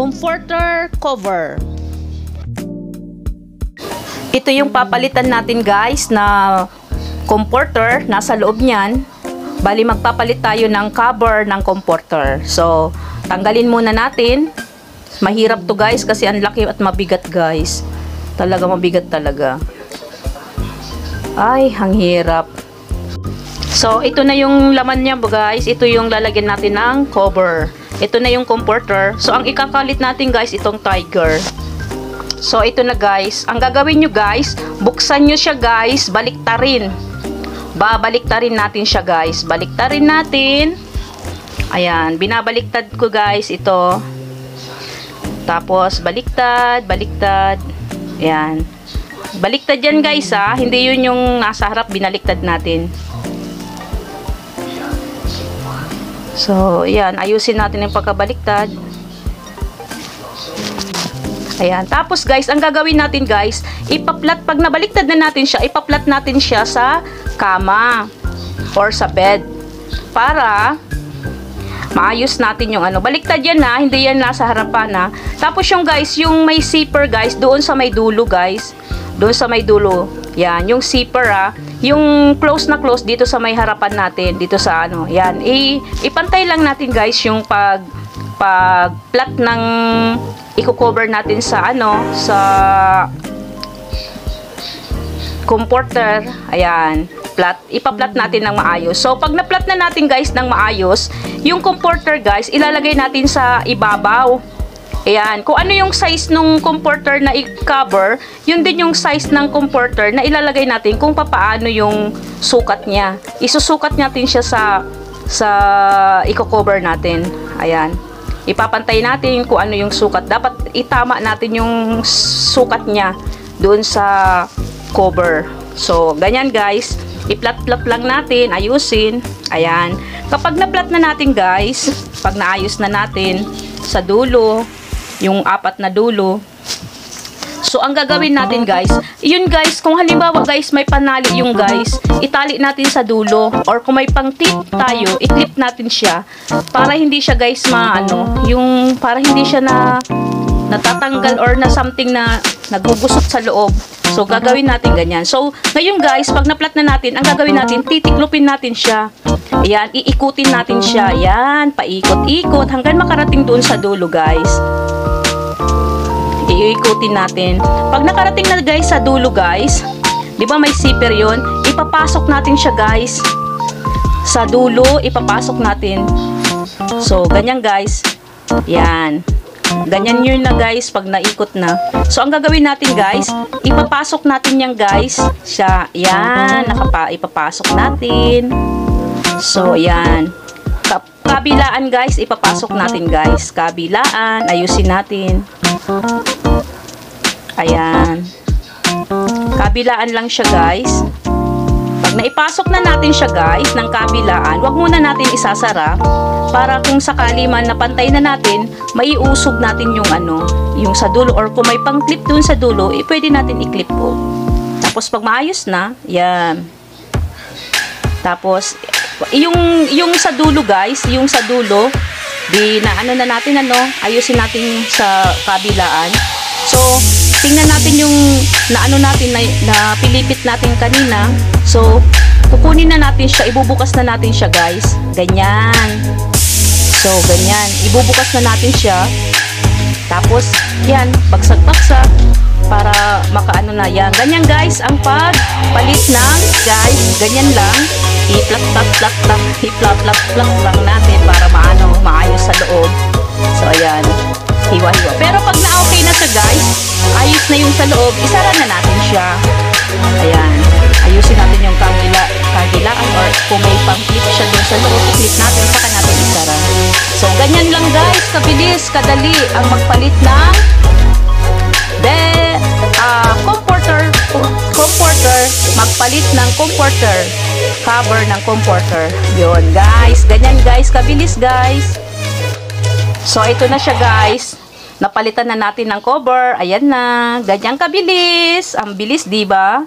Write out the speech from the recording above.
comforter cover. Ito yung papalitan natin guys na comforter nasa loob niyan. Bali magpapalit tayo ng cover ng comforter. So, tanggalin muna natin. Mahirap to guys kasi ang laki at mabigat guys. Talaga mabigat talaga. Ay, ang hirap. So, ito na yung laman niya guys. Ito yung lalagyan natin ng cover. Ito na yung comforter. So, ang ikakalit natin guys, itong tiger. So, ito na guys. Ang gagawin nyo guys, buksan nyo siya guys, baliktarin. Babaliktarin natin siya guys. Baliktarin natin. Ayan, binabaliktad ko guys ito. Tapos, baliktad, baliktad. Ayan. Baliktad yan guys ha. Hindi yun yung nasa harap, binaliktad natin. So, ayan. Ayusin natin yung pagkabaliktad. Ayan. Tapos guys, ang gagawin natin guys, ipaplat, pag nabaliktad na natin siya, ipaplat natin siya sa kama or sa bed. Para maayos natin yung ano. Baliktad yan na, hindi yan nasa harapan na. Tapos yung guys, yung may zipper guys, doon sa may dulo guys. Doon sa may dulo. Yan, yung zipper ah. Yung close na close dito sa may harapan natin, dito sa ano. Yan, I, ipantay lang natin guys yung pag pag plat ng i-cover natin sa ano, sa comforter. Ayan, plat. Ipa-plat natin ng maayos. So, pag na-plat na natin guys ng maayos, yung comforter guys, ilalagay natin sa ibabaw. Ayan, kung ano yung size ng comforter na i-cover, yun din yung size ng comforter na ilalagay natin kung papaano yung sukat niya. Isusukat natin siya sa sa i-cover natin. Ayan. Ipapantay natin kung ano yung sukat. Dapat itama natin yung sukat niya doon sa cover. So, ganyan guys. I-plat-plat lang natin, ayusin. Ayan. Kapag na-plat na natin guys, pag naayos na natin sa dulo, yung apat na dulo, So, ang gagawin natin guys, yun guys, kung halimbawa guys, may panali yung guys, itali natin sa dulo, or kung may pang clip tayo, i-clip natin siya, para hindi siya guys maano, yung, para hindi siya na, natatanggal or na something na nagugusot sa loob. So, gagawin natin ganyan. So, ngayon guys, pag na-plat na natin, ang gagawin natin, titiklopin natin siya. Ayan, iikutin natin siya. Ayan, paikot-ikot hanggang makarating doon sa dulo guys iikutin natin. Pag nakarating na guys sa dulo guys, di ba may zipper yon Ipapasok natin siya guys. Sa dulo, ipapasok natin. So, ganyan guys. Yan. Ganyan yun na guys pag naikot na. So, ang gagawin natin guys, ipapasok natin yan guys. Siya, yan. Nakapa, ipapasok natin. So, yan. Kabilaan guys, ipapasok natin guys. Kabilaan, ayusin natin. Ayan. Kabilaan lang siya guys. Pag naipasok na natin siya guys ng kabilaan, wag muna natin isasara para kung sakali man napantay na natin, maiusog natin yung ano, yung sa dulo or kung may pang clip dun sa dulo, eh, pwede natin i-clip po. Tapos pag maayos na, yan. Tapos yung yung sa dulo guys, yung sa dulo, di na ano na natin ano, ayusin natin sa kabilaan. So, tingnan natin yung na ano natin na, na pilipit natin kanina. So, kukunin na natin siya, ibubukas na natin siya guys. Ganyan. So, ganyan. Ibubukas na natin siya. Tapos, yan, bagsak-bagsak para makaano na yan. Ganyan guys, ang pagpalit ng guys, ganyan lang. I-plak-plak-plak-plak, i-plak-plak-plak lang natin para maano, maayos sa loob. So, ayan, hiwa-hiwa. Pero pag na-okay na siya guys, ayos na yung sa loob, isara na natin siya. Ayan, ayusin natin yung kagila, kagilaan or kung may pang-clip siya dun sa loob, i-clip natin, saka natin isara. So, ganyan lang guys, kabilis, kadali ang magpalit ng magpalit ng comforter, cover ng comforter. Yun, guys. Ganyan, guys. Kabilis, guys. So, ito na siya, guys. Napalitan na natin ng cover. Ayan na. Ganyan kabilis. Ang bilis, di ba?